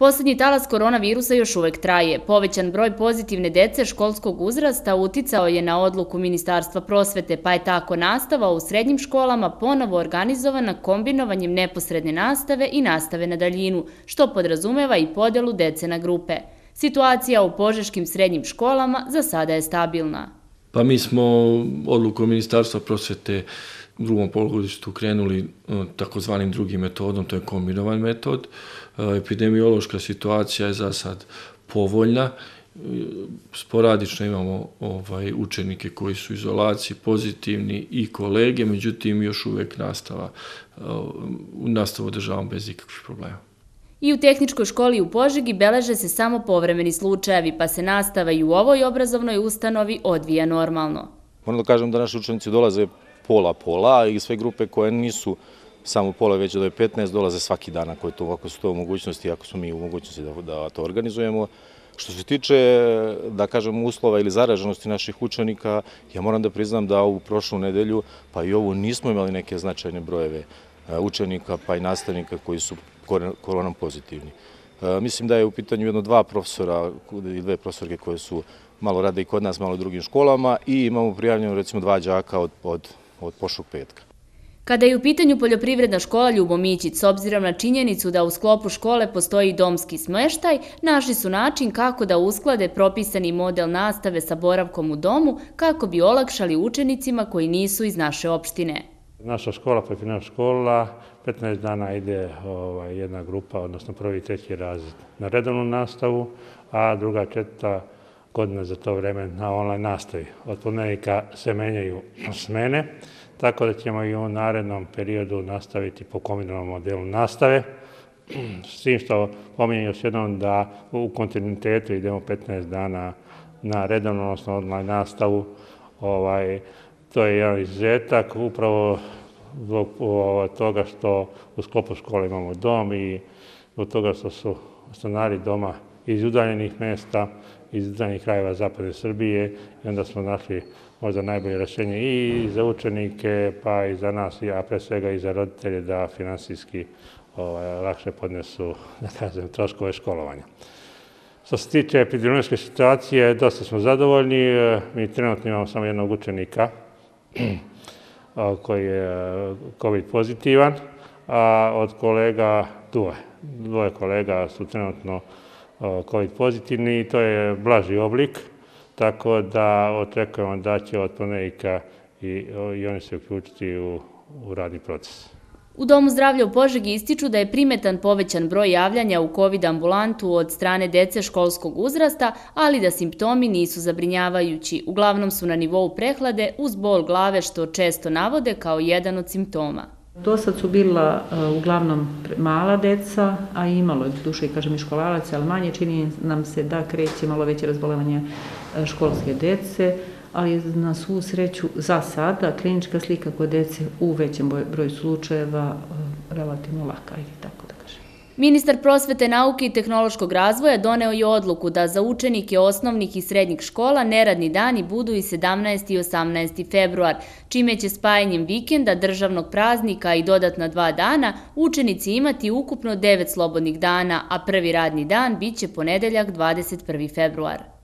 Poslednji talas koronavirusa još uvek traje. Povećan broj pozitivne dece školskog uzrasta uticao je na odluku Ministarstva prosvete, pa je tako nastava u srednjim školama ponovo organizovana kombinovanjem neposredne nastave i nastave na daljinu, što podrazumeva i podelu dece na grupe. Situacija u požeškim srednjim školama za sada je stabilna. Pa mi smo odlukom Ministarstva prosvete drugom polugodištu krenuli e, takozvanim drugim metodom, to je kombinovan metod. E, epidemiološka situacija je za sad povoljna, e, sporadično imamo ovaj učenike koji su u izolaciji pozitivni i kolege, međutim još uvek nastava, nastavu održavam bez ikakvih problema. I u tehničkoj školi u Požegi beleže se samo povremeni slučajevi, pa se nastava i u ovoj obrazovnoj ustanovi odvija normalno. Moram da kažem da naši učenici dolaze pola-pola i sve grupe koje nisu samo pola već do 15 dolaze svaki dan ako, je to, ako su to mogućnosti, ako smo mi u mogućnosti da, da to organizujemo. Što se tiče, da kažem, uslova ili zaraženosti naših učenika, ja moram da priznam da u prošlu nedelju, pa i ovu, nismo imali neke značajne brojeve e, učenika pa i nastavnika koji su koronom pozitivni. E, mislim da je u pitanju jedno dva profesora i dve profesorke koje su malo rade i kod nas, malo u drugim školama i imamo prijavljeno recimo dva đaka od, od od pošlog petka. Kada je u pitanju poljoprivredna škola Ljubomićić, s obzirom na činjenicu da u sklopu škole postoji domski smeštaj, našli su način kako da usklade propisani model nastave sa boravkom u domu kako bi olakšali učenicima koji nisu iz naše opštine. Naša škola, poljoprivredna škola, 15 dana ide ovaj, jedna grupa, odnosno prvi i treći razred na redovnu nastavu, a druga četvrta godina za to vreme na online nastavi. Od ponedjeljka se menjaju smene, tako da ćemo i u narednom periodu nastaviti po kombinovanom modelu nastave, s tim što pominjem još jednom da u kontinuitetu idemo 15 dana na redovnu, odnosno online nastavu. Ovaj, to je jedan izuzetak, upravo zbog toga što u sklopu škole imamo dom i zbog toga što su stanari doma iz udaljenih mesta, iz udaljenih krajeva zapadne Srbije i onda smo našli možda najbolje rešenje i za učenike, pa i za nas, a pre svega i za roditelje da finansijski ovaj, lakše podnesu, da kažem, troškove školovanja. Što se tiče epidemiološke situacije, dosta smo zadovoljni. Mi trenutno imamo samo jednog učenika koji je COVID pozitivan, a od kolega dvoje. Dvoje kolega su trenutno COVID pozitivni i to je blaži oblik, tako da očekujemo da će od ponedjeljka i, i oni se uključiti u, u radni proces. U Domu zdravlja u Požegi ističu da je primetan povećan broj javljanja u COVID ambulantu od strane dece školskog uzrasta, ali da simptomi nisu zabrinjavajući. Uglavnom su na nivou prehlade uz bol glave što često navode kao jedan od simptoma. Do sad su bila uh, uglavnom mala deca, a imalo je duše, kažem, i školalaca, ali manje čini nam se da kreće malo veće razbolevanje uh, školske dece, ali na svu sreću za sada klinička slika kod dece u većem broju slučajeva uh, relativno laka, ili tako da kažem. Ministar prosvete, nauke i tehnološkog razvoja doneo je odluku da za učenike osnovnih i srednjih škola neradni dani budu i 17. i 18. februar, čime će spajanjem vikenda, državnog praznika i dodatna dva dana učenici imati ukupno 9 slobodnih dana, a prvi radni dan biće ponedeljak 21. februar.